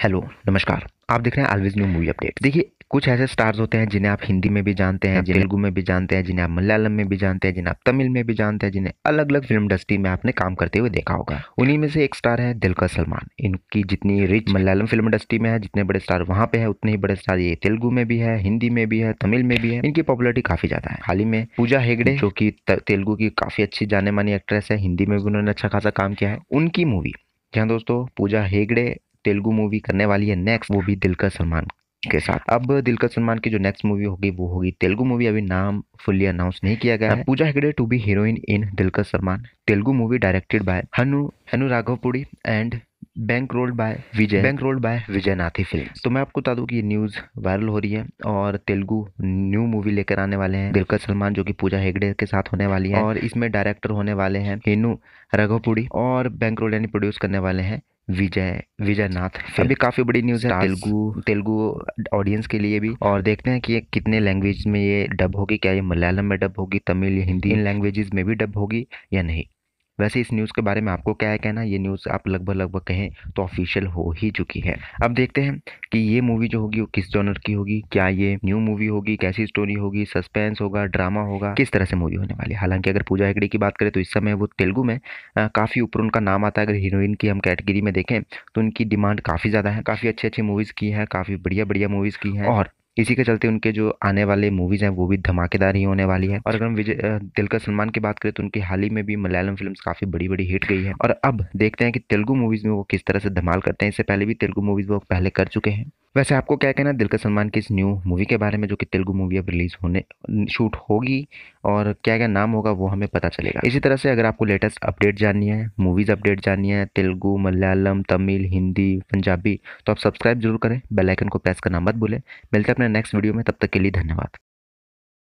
Hello नमस्कार। आप देख रहे हैं ऑलवेज न्यू मूवी अपडेट देखिए कुछ ऐसे स्टार्स होते हैं जिन्हें आप हिंदी में भी जानते हैं जिन्हें तेलुगु में भी जानते हैं जिन्हें आप मलयालम में भी जानते हैं जिन्हें आप तमिल में भी जानते हैं जिन्हें अलग अलग फ़िल्म इंडस्ट्री में आपने काम करते हुए देखा होगा। उन्हीं में से एक स्टार है दिलकर सलमान। इनकी जितनी रिच मलयालम फ़िल्म इंडस्ट्री में है जितने बड़े स्टार वहाँ पे है उतने ही बड़े स्टार ये तेलुगु में भी है हिंदी में भी है तमिल में भी है। इनकी पॉपुलरिटी काफ़ी ज़्यादा है। हाल ही में पूजा हेगड़े जो की तेलुगु की काफ़ी अच्छी जाने मानी एक्ट्रेस है हिंदी में भी उन्होंने अच्छा खासा काम किया है। उनकी मूवी जहाँ दोस्तों पूजा हेगड़े तेलुगु मूवी करने वाली है नेक्स्ट वो भी दिलकर सलमान के साथ। अब दिलकर सलमान की जो नेक्स्ट मूवी होगी, वो होगी तेलुगु मूवी अभी नाम फुल्ली अनाउंस नहीं किया गया है। Pooja Hegde to be heroine in Dulquer Salmaan. Telugu movie directed by Hanu Hanu Raghavapudi and bankrolled by Vijay. Bankrolled by Vijay नाथी film तो मैं आपको बता दूँ कि ये न्यूज़ वायरल हो रही है और तेलुगु न्यू मूवी लेकर आने वाले हैं दिलकर सलमान, जो कि पूजा हेगड़े के साथ होने वाली है। और इसमें डायरेक्टर होने वाले हैं हेनू राघवपुड़ी और बैंक रोल यानी प्रोड्यूस करने वाले हैं विजय विजय नाथ अभी काफ़ी बड़ी न्यूज़ है तेलुगु तेलुगु ऑडियंस के लिए भी। और देखते हैं कि ये कितने लैंग्वेज में ये डब होगी क्या ये मलयालम में डब होगी तमिल या हिंदी इन लैंग्वेजेस में भी डब होगी या नहीं। वैसे इस न्यूज़ के बारे में आपको क्या है कहना, ये न्यूज़ आप लगभग लगभग कहें तो ऑफिशियल हो ही चुकी है। अब देखते हैं कि ये मूवी जो होगी वो किस जॉनर की होगी, क्या ये न्यू मूवी होगी, कैसी स्टोरी होगी सस्पेंस होगा ड्रामा होगा, किस तरह से मूवी होने वाली है? हालाँकि अगर पूजा हेगड़े की बात करें तो इस समय वो तेलुगु में काफ़ी ऊपर उनका नाम आता है। अगर हीरोइन की हम कैटेगरी में देखें तो उनकी डिमांड काफ़ी ज़्यादा है, काफ़ी अच्छी अच्छी मूवीज़ की हैं, काफ़ी बढ़िया बढ़िया मूवीज़ की हैं। और इसी के चलते उनके जो आने वाले मूवीज़ हैं, वो भी धमाकेदार ही होने वाली है। और अगर हम विजय दिलकर सलमान की बात करें तो उनकी हाल ही में भी मलयालम फ़िल्म काफ़ी बड़ी बड़ी हिट गई है। और अब देखते हैं कि तेलुगु मूवीज़ में वो किस तरह से धमाल करते हैं। इससे पहले भी तेलुगु मूवीज़ वो पहले कर चुके हैं। वैसे आपको क्या कहना दिल का सलमान की इस न्यू मूवी के बारे में, जो कि तेलुगु मूवी अब रिलीज़ होने शूट होगी, और क्या क्या नाम होगा, वो हमें पता चलेगा। इसी तरह से अगर आपको लेटेस्ट अपडेट जाननी है मूवीज़ अपडेट जाननी है, तेलुगु, मलयालम, तमिल, हिंदी, पंजाबी तो आप सब्सक्राइब ज़रूर करें बेलाइकन को प्रेस करना मत भूलें। मिलते हैं अपने नेक्स्ट वीडियो में, तब तक के लिए धन्यवाद।